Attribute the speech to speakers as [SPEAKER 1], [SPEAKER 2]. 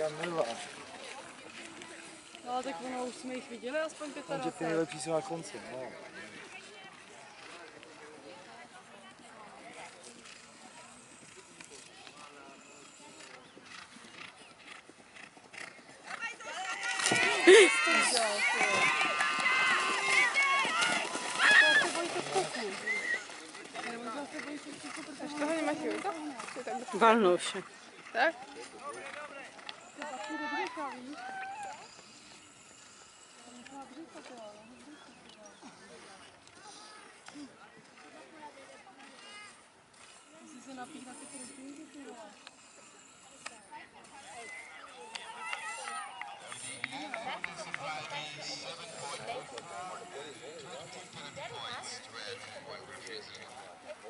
[SPEAKER 1] Kamila.
[SPEAKER 2] No ale tak ono už jsme jich viděli aspoň
[SPEAKER 1] Takže ty
[SPEAKER 2] 25.
[SPEAKER 1] nejlepší jsou na konci. No.
[SPEAKER 3] Až toho nemáš
[SPEAKER 2] Si se
[SPEAKER 3] napíhnete krutinku,
[SPEAKER 2] ty vole. Seven point four, twenty points to everyone representing.